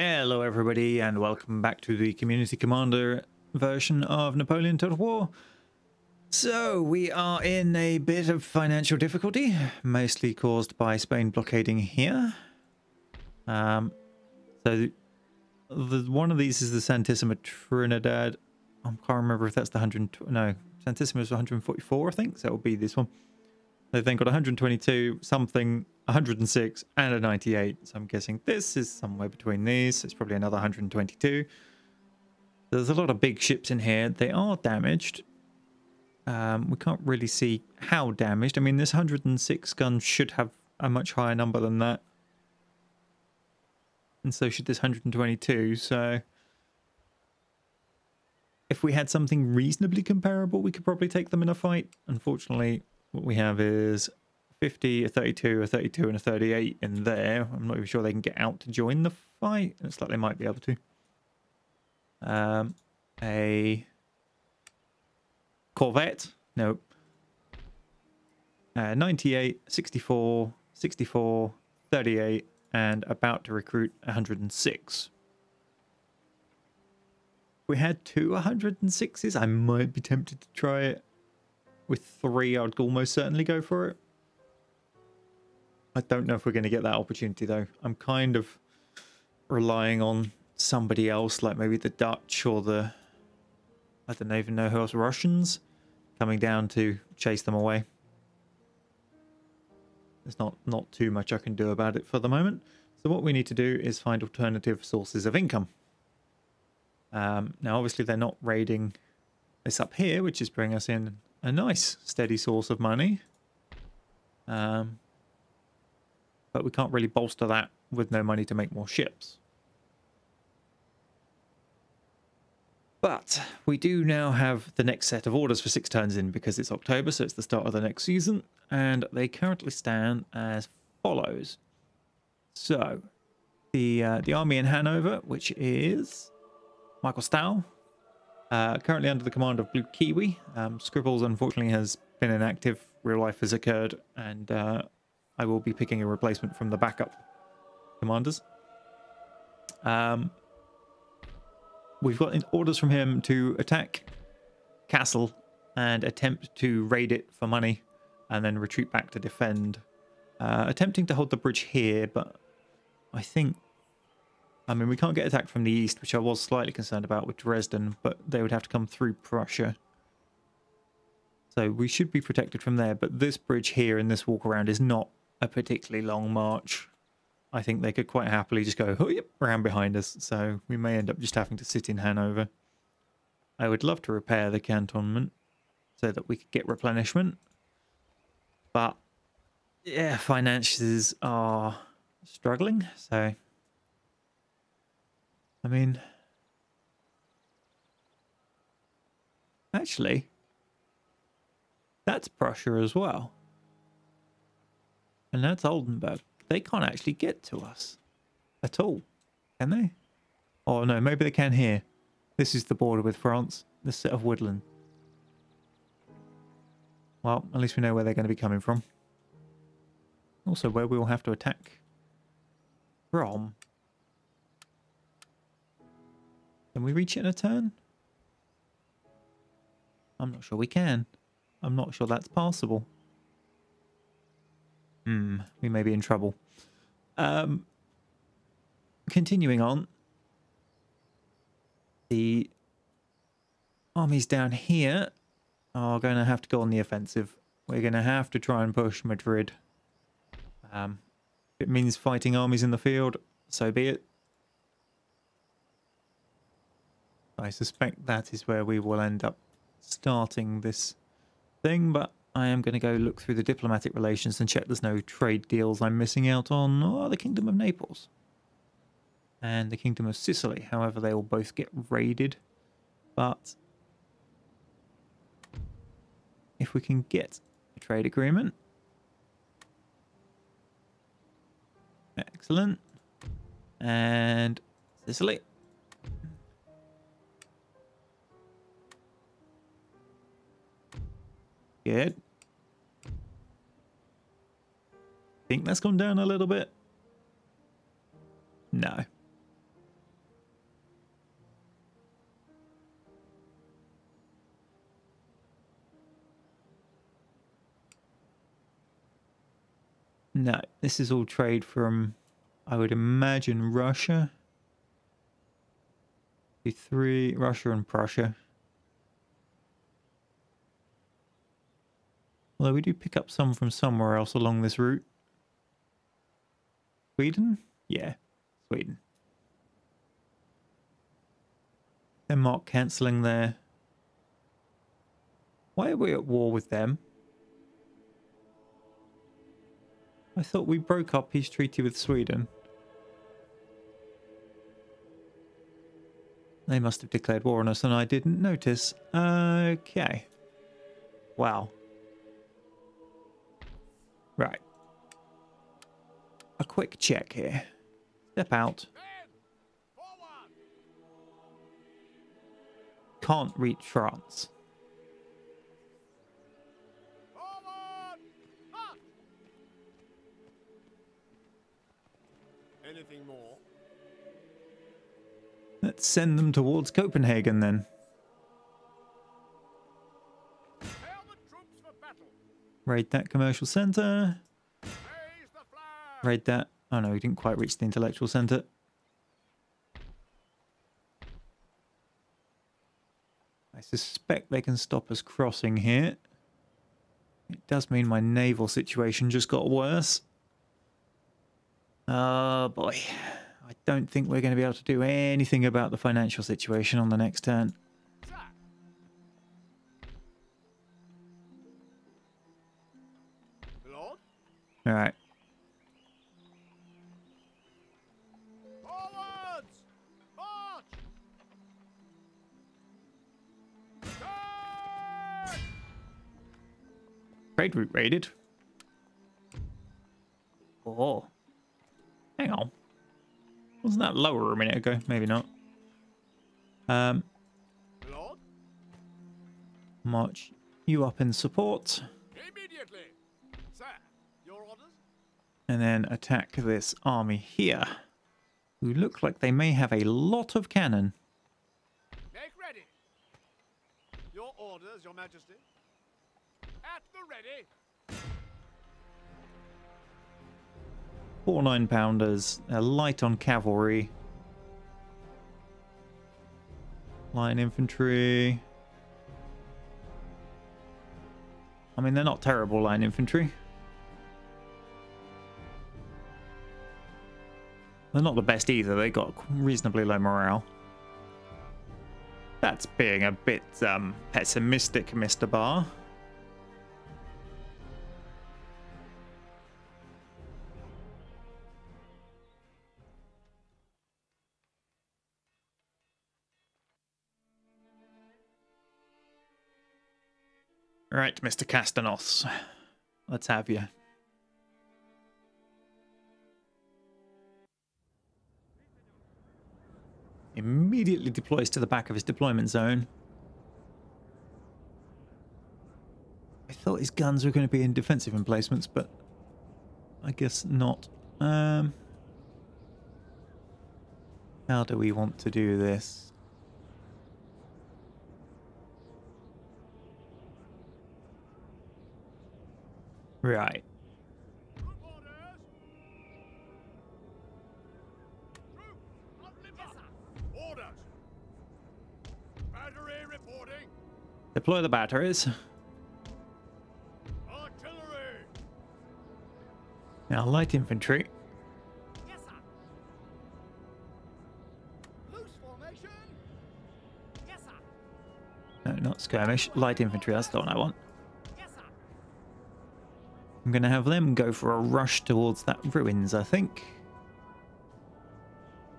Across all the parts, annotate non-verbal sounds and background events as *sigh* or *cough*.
Hello everybody and welcome back to the Community Commander version of Napoleon Total War. So we are in a bit of financial difficulty, mostly caused by Spain blockading here. Um, so the, one of these is the Santissima Trinidad. I can't remember if that's the 100, no, Santissima is 144 I think, so it will be this one. They've then got 122, something, 106, and a 98. So I'm guessing this is somewhere between these. It's probably another 122. There's a lot of big ships in here. They are damaged. Um, we can't really see how damaged. I mean, this 106 gun should have a much higher number than that. And so should this 122. So if we had something reasonably comparable, we could probably take them in a fight. Unfortunately, what we have is 50, a 32, a 32, and a 38 in there. I'm not even sure they can get out to join the fight. Looks like they might be able to. Um, a Corvette. Nope. Uh, 98, 64, 64, 38, and about to recruit 106. We had two 106s, I might be tempted to try it. With three, I'd almost certainly go for it. I don't know if we're going to get that opportunity, though. I'm kind of relying on somebody else, like maybe the Dutch or the... I don't even know who else, Russians, coming down to chase them away. There's not, not too much I can do about it for the moment. So what we need to do is find alternative sources of income. Um, now, obviously, they're not raiding this up here, which is bringing us in a nice steady source of money. Um, but we can't really bolster that with no money to make more ships. But we do now have the next set of orders for six turns in because it's October, so it's the start of the next season, and they currently stand as follows. So, the uh, the army in Hanover, which is Michael Stahl, uh, currently under the command of Blue Kiwi. Um, Scribbles, unfortunately, has been inactive. Real life has occurred, and uh, I will be picking a replacement from the backup commanders. Um, we've got orders from him to attack Kassel and attempt to raid it for money, and then retreat back to defend. Uh, attempting to hold the bridge here, but I think I mean, we can't get attacked from the east, which I was slightly concerned about with Dresden, but they would have to come through Prussia. So we should be protected from there, but this bridge here and this walk around is not a particularly long march. I think they could quite happily just go oh, yep, around behind us, so we may end up just having to sit in Hanover. I would love to repair the cantonment so that we could get replenishment, but yeah, finances are struggling, so I mean, actually, that's Prussia as well. And that's Oldenburg. They can't actually get to us at all, can they? Oh no, maybe they can here. This is the border with France, this set of woodland. Well, at least we know where they're going to be coming from. Also, where we will have to attack from. Can we reach it in a turn? I'm not sure we can. I'm not sure that's possible. Hmm, we may be in trouble. Um, continuing on. The armies down here are going to have to go on the offensive. We're going to have to try and push Madrid. Um, it means fighting armies in the field, so be it. I suspect that is where we will end up starting this thing, but I am going to go look through the diplomatic relations and check there's no trade deals I'm missing out on, or the Kingdom of Naples and the Kingdom of Sicily. However, they will both get raided, but if we can get a trade agreement, excellent, and Sicily. Good. think that's gone down a little bit. No. No, this is all trade from, I would imagine, Russia. Be three, Russia and Prussia. Although we do pick up some from somewhere else along this route. Sweden? Yeah, Sweden. Denmark cancelling their... Why are we at war with them? I thought we broke our peace treaty with Sweden. They must have declared war on us and I didn't notice. Okay. Wow. Right. A quick check here. Step out. Can't reach France. Anything more? Let's send them towards Copenhagen then. Prepare the troops for battle. Raid that commercial centre. Raid that. Oh no, we didn't quite reach the intellectual centre. I suspect they can stop us crossing here. It does mean my naval situation just got worse. Oh boy. I don't think we're going to be able to do anything about the financial situation on the next turn. Alright. Trade route raided. Oh. Hang on. Wasn't that lower a minute ago? Maybe not. Um, Lord. march you up in support. Immediately. Sir, your orders? And then attack this army here. Who look like they may have a lot of cannon. Make ready. Your orders, your majesty. At the ready. Four nine pounders. They're light on cavalry. Line infantry. I mean, they're not terrible line infantry. They're not the best either. They got reasonably low morale. That's being a bit um, pessimistic, Mr. Barr. Right, Mr. Castanos. Let's have you. Immediately deploys to the back of his deployment zone. I thought his guns were going to be in defensive emplacements, but I guess not. Um, how do we want to do this? Right. Troop orders. Troops, unlimber. Orders. Battery reporting. Deploy the batteries. Artillery. Now, light infantry. Yes, sir. Loose formation. Yes. No, not skirmish. Light infantry, that's the one I want. I'm going to have them go for a rush towards that ruins, I think.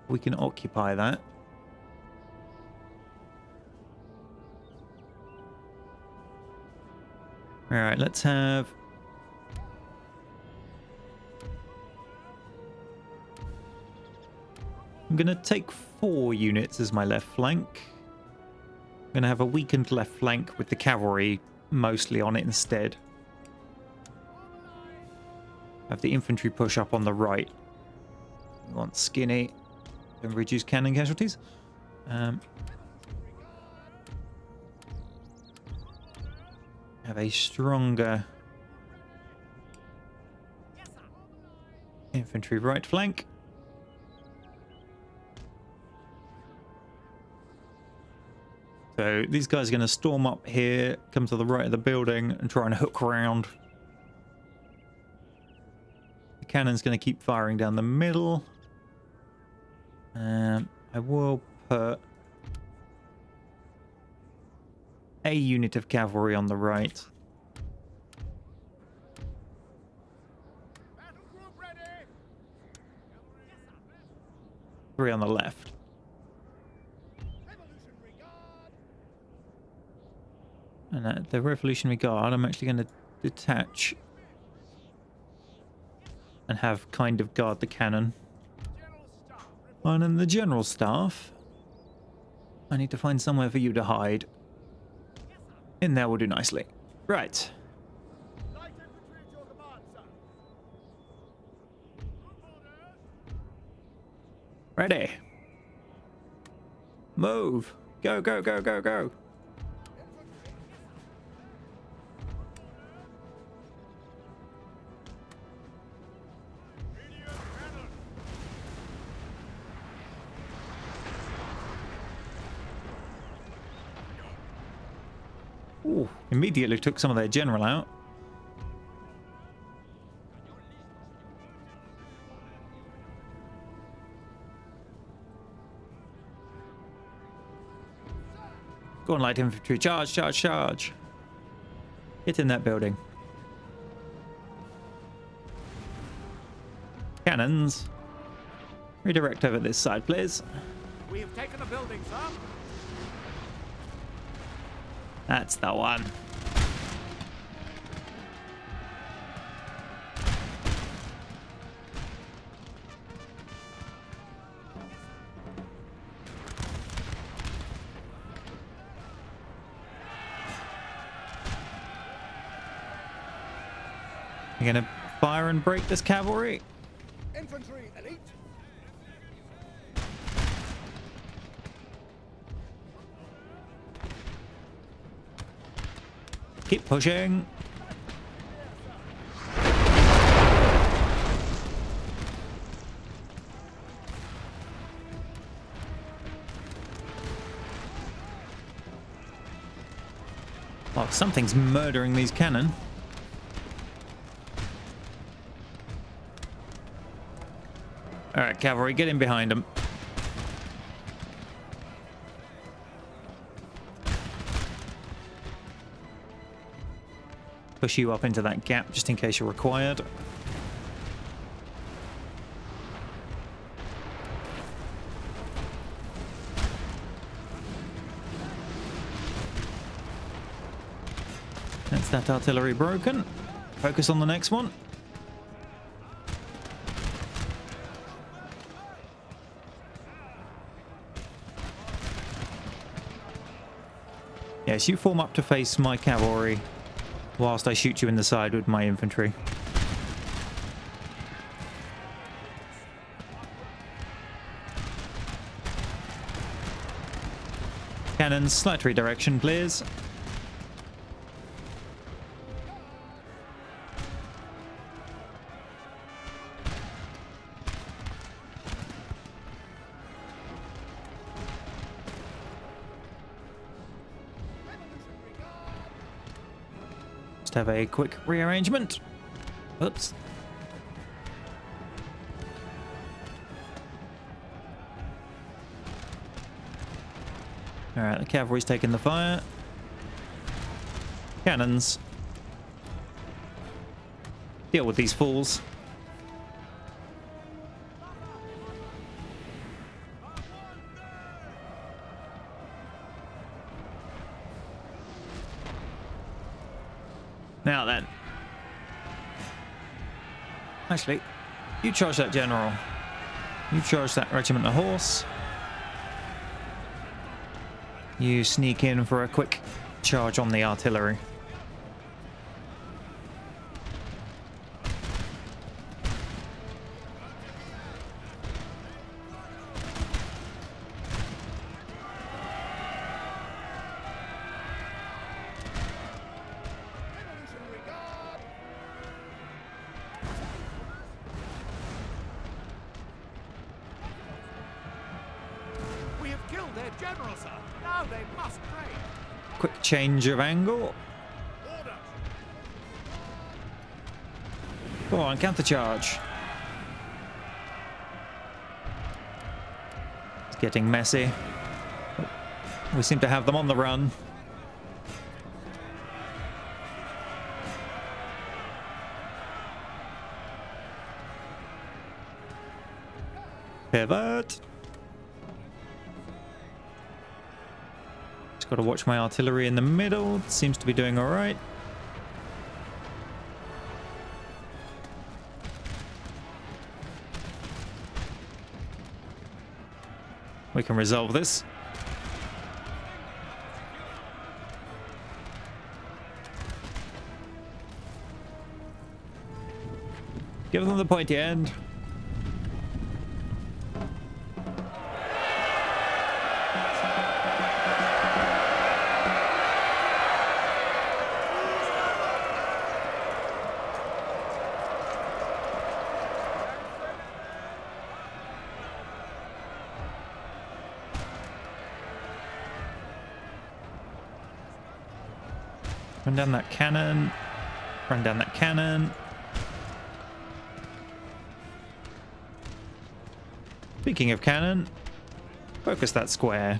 We can occupy that. Alright, let's have... I'm going to take four units as my left flank. I'm going to have a weakened left flank with the cavalry mostly on it instead. Have the infantry push up on the right. We want skinny and reduce cannon casualties. Um, have a stronger Infantry right flank. So these guys are going to storm up here, come to the right of the building and try and hook around. Cannon's going to keep firing down the middle. Um, I will put a unit of cavalry on the right. Three on the left. And at the Revolutionary Guard, I'm actually going to detach and have kind of guard the cannon. And then the General Staff, I need to find somewhere for you to hide. In there will do nicely. Right. Ready. Move. Go, go, go, go, go. Immediately took some of their general out. Go on, light infantry. Charge, charge, charge. Get in that building. Cannons. Redirect over this side, please. We have taken a building, sir. That's the one. Fire and break this cavalry? Infantry elite. Keep pushing. Oh, something's murdering these cannon. All right, cavalry, get in behind them. Push you up into that gap just in case you're required. That's that artillery broken. Focus on the next one. Yes, you form up to face my cavalry whilst I shoot you in the side with my infantry. Cannons, slight redirection, please. Have a quick rearrangement. Oops. Alright, the cavalry's taking the fire. Cannons. Deal with these fools. Actually, you charge that general. You charge that regiment of horse. You sneak in for a quick charge on the artillery. Change of angle. Go on, counter charge. It's getting messy. We seem to have them on the run. Pivot. Got to watch my artillery in the middle. It seems to be doing all right. We can resolve this. Give them the pointy end. Down that cannon. Run down that cannon. Speaking of cannon, focus that square.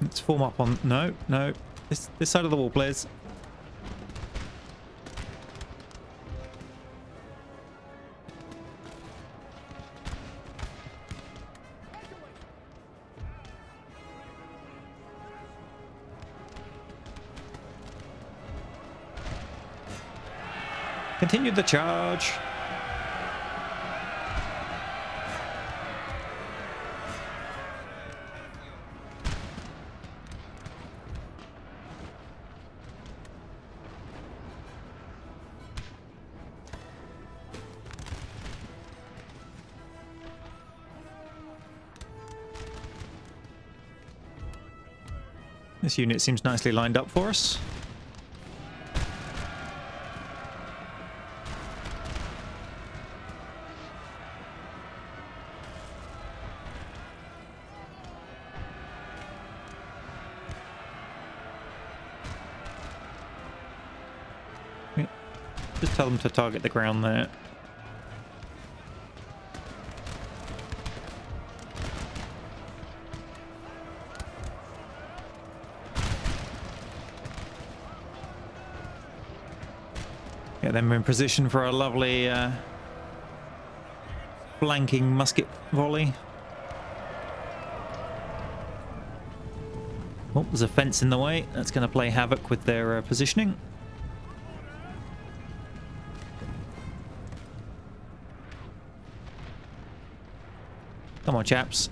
Let's form up on... No, no. This, this side of the wall, please. Continue the charge. This unit seems nicely lined up for us. Just tell them to target the ground there. Get them in position for a lovely uh, flanking musket volley. Oh, there's a fence in the way. That's going to play havoc with their uh, positioning. Come on, chaps.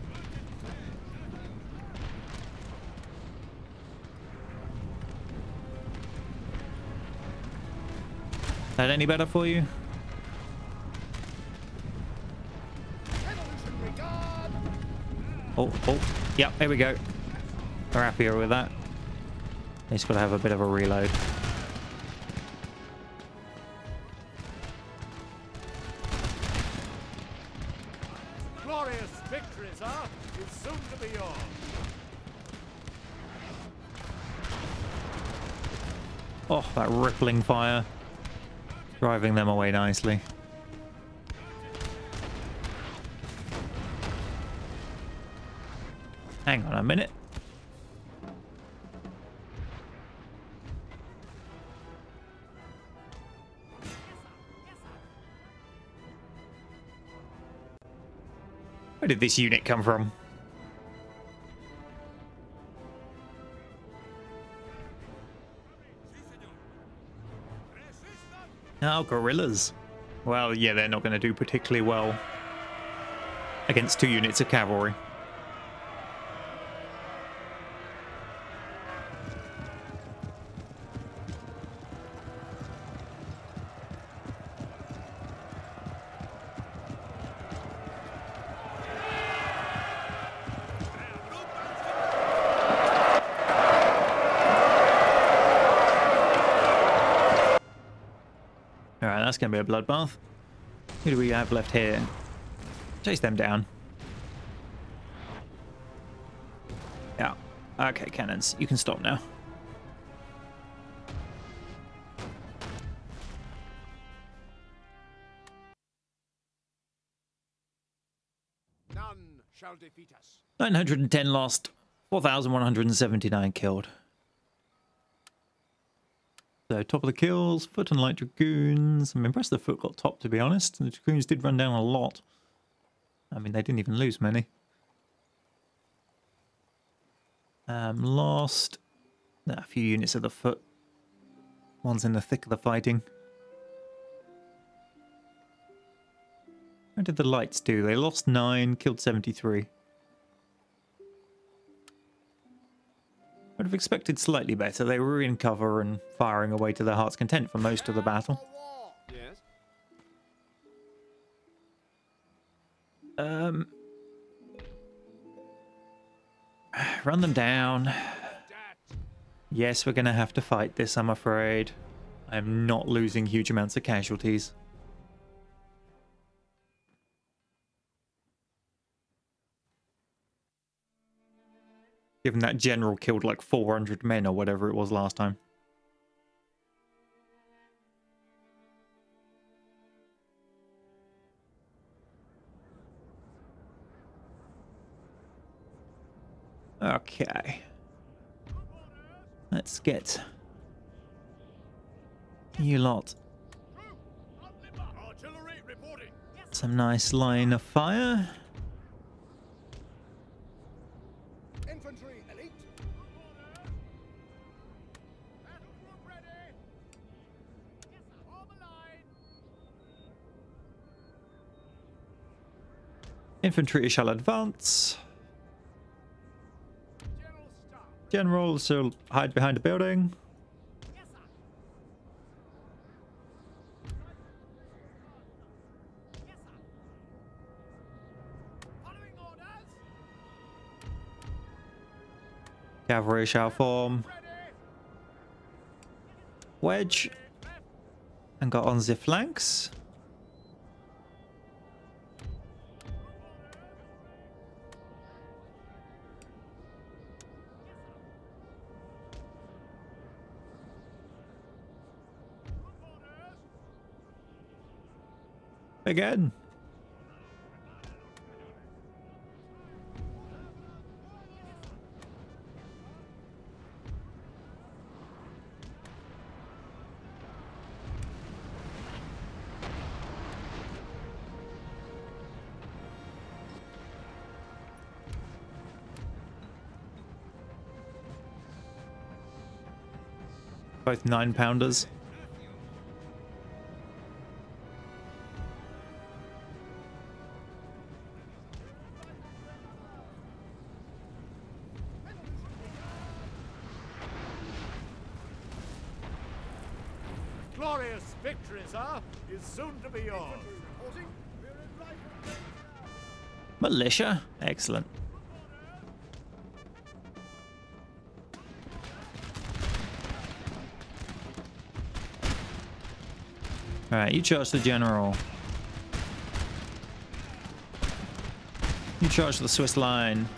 That any better for you? Oh, oh, yep, here we go. We're happier with that. He's got to have a bit of a reload. Glorious victory, sir, is soon to be yours. Oh, that rippling fire. Driving them away nicely. Hang on a minute. Where did this unit come from? Oh, guerrillas. Well, yeah, they're not going to do particularly well against two units of cavalry. That's going to be a bloodbath. Who do we have left here? Chase them down. Yeah. Okay, cannons. You can stop now. None shall defeat us. 910 lost. 4,179 killed. So top of the kills, Foot and Light Dragoons. I'm impressed the Foot got top, to be honest. The Dragoons did run down a lot. I mean, they didn't even lose many. Um, lost a few units of the Foot. One's in the thick of the fighting. How did the Lights do? They lost 9, killed 73. I'd have expected slightly better. They were in cover and firing away to their heart's content for most of the battle. Yes. Um, run them down. Yes, we're going to have to fight this, I'm afraid. I'm not losing huge amounts of casualties. Given that general killed like 400 men or whatever it was last time. Okay. Let's get you lot some nice line of fire. Infantry shall advance. General shall hide behind a building. Cavalry shall form wedge and got on the flanks. Again. Both nine pounders. Glorious victory, sir, is soon to be yours. Militia. Excellent. Alright, you charge the general. You charge the Swiss line.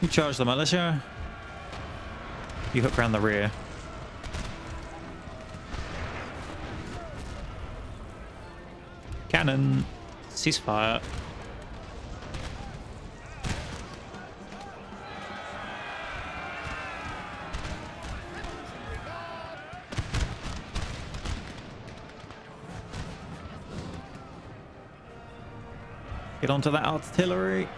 You charge the militia. You hook around the rear. Cannon. Ceasefire. Get onto that artillery.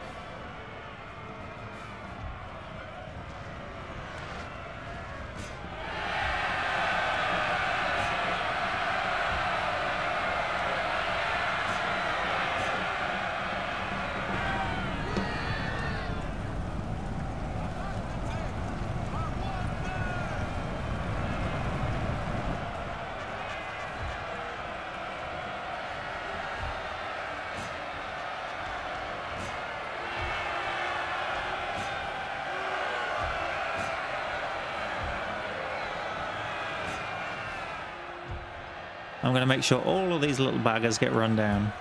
I'm going to make sure all of these little baggers get run down.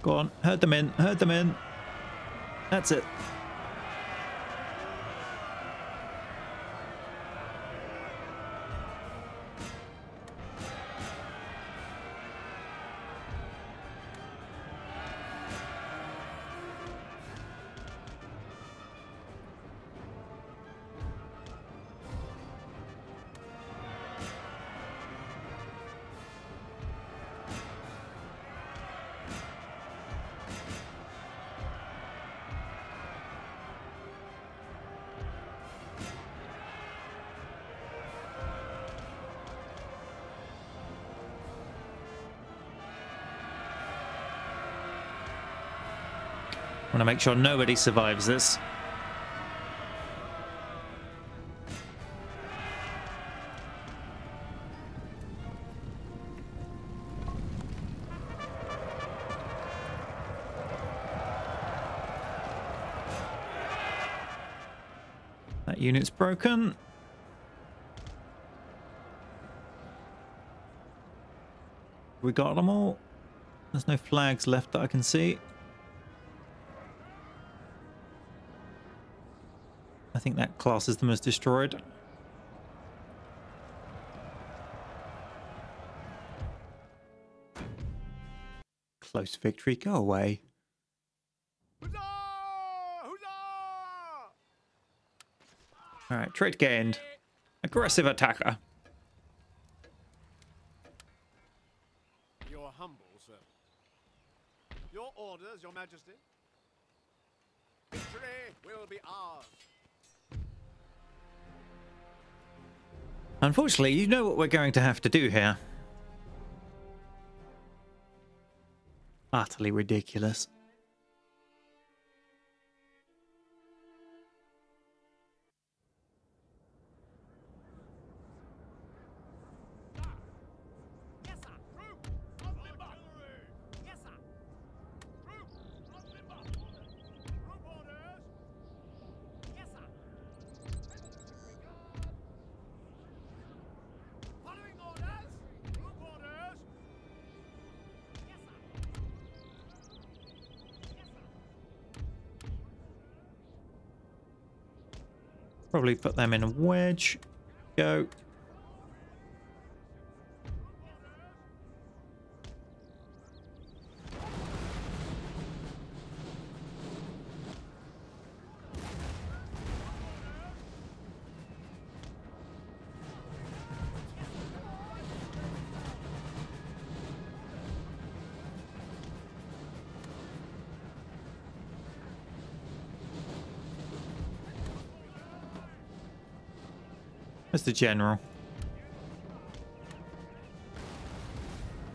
Go on, herd them in, herd them in. That's it. Want to make sure nobody survives this. That unit's broken. We got them all. There's no flags left that I can see. Think that class is the most destroyed. Close victory, go away. Alright, trait gained. Aggressive attacker. You're humble, sir. Your orders, your majesty. Victory will be ours. Unfortunately, you know what we're going to have to do here. Utterly ridiculous. Probably put them in a wedge. Go. Mr. General.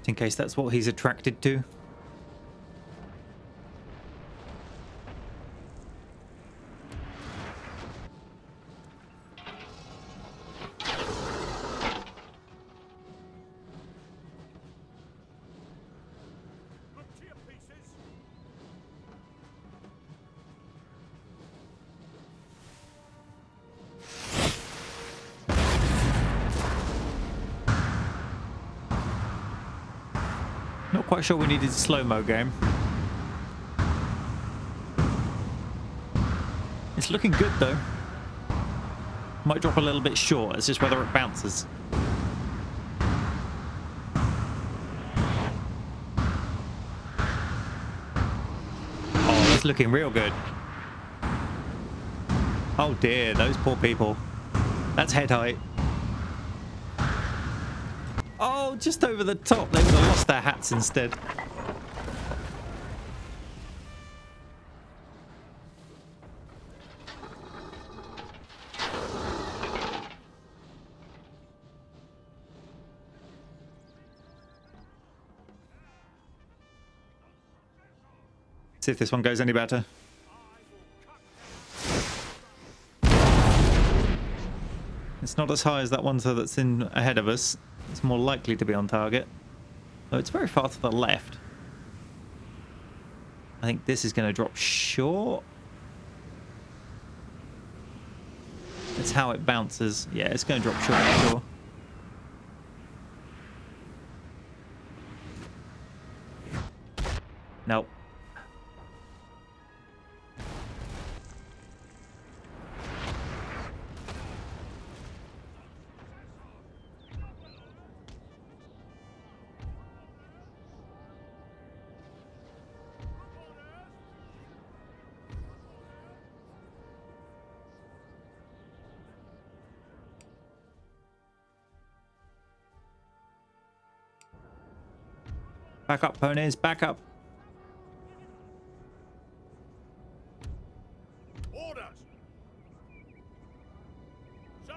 In case that's what he's attracted to. Not quite sure we needed a slow-mo game. It's looking good though. Might drop a little bit short, it's just whether it bounces. Oh, looking real good. Oh dear, those poor people. That's head height. just over the top. They would have lost their hats instead. See if this one goes any better. It's not as high as that one so that's in ahead of us. It's more likely to be on target. Oh, it's very far to the left. I think this is going to drop short. That's how it bounces. Yeah, it's going to drop short for sure. Nope. Back up, ponies, back up. Orders! Sir!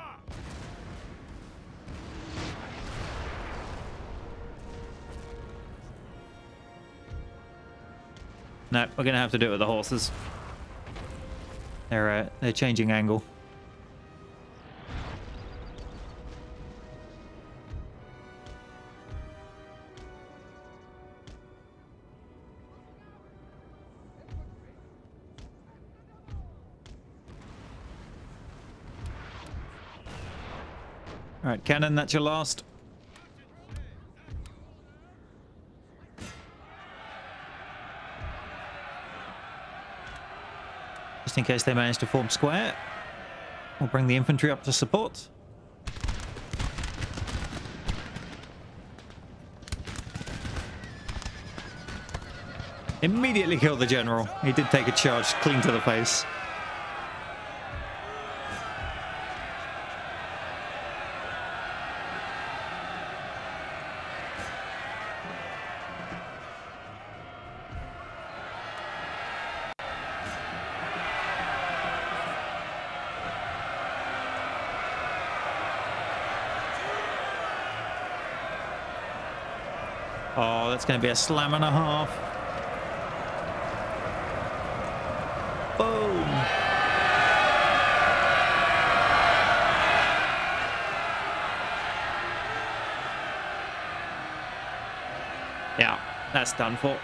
No, we're gonna have to do it with the horses. They're uh, they're changing angle. All right, cannon, that's your last. Just in case they manage to form square. We'll bring the infantry up to support. Immediately kill the general. He did take a charge clean to the face. That's going to be a slam and a half. Boom. Yeah, that's done for.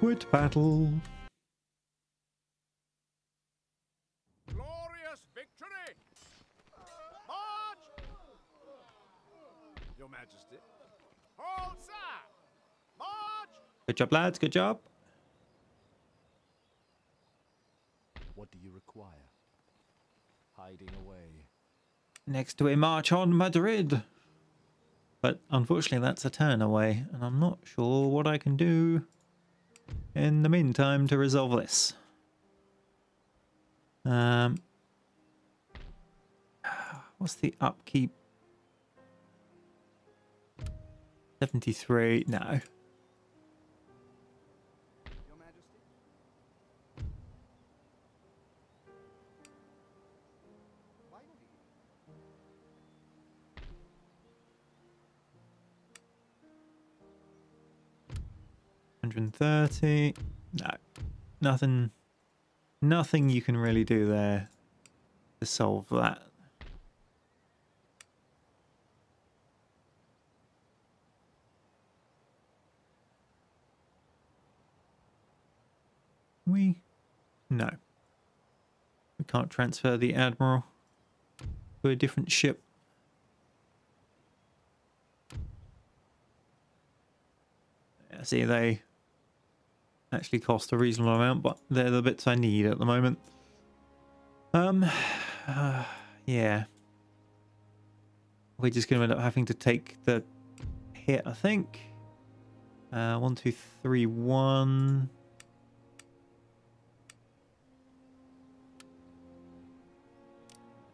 Wood battle. Glorious victory! March! Your Majesty. Hold, sir! March! Good job, lads. Good job. What do you require? Hiding away. Next we march on Madrid. But unfortunately that's a turn away, and I'm not sure what I can do in the meantime to resolve this. Um, *sighs* what's the upkeep? 73, no. 130. No. Nothing nothing you can really do there to solve that. We no. We can't transfer the admiral to a different ship. See they actually cost a reasonable amount, but they're the bits I need at the moment. Um, *sighs* uh, yeah. We're just going to end up having to take the hit, I think. Uh, one, two, three, one.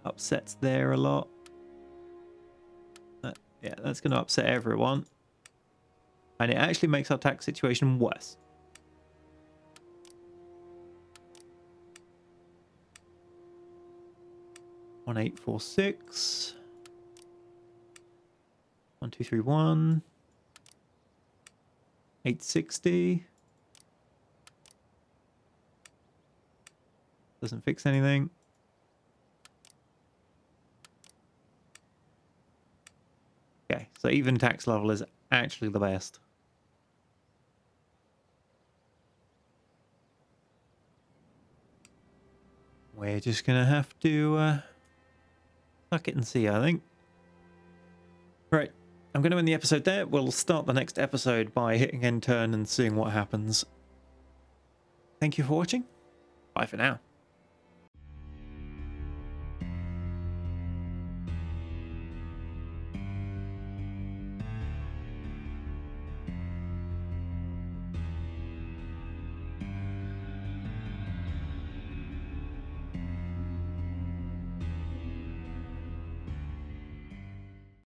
Upsets there a lot. Uh, yeah, that's going to upset everyone. And it actually makes our tax situation worse. One eight four six. One two three one. Eight sixty. The doesn't fix anything. Okay, so even tax level is actually the best. We're just gonna have to uh, suck it and see, I think. Right, I'm going to end the episode there. We'll start the next episode by hitting end turn and seeing what happens. Thank you for watching. Bye for now.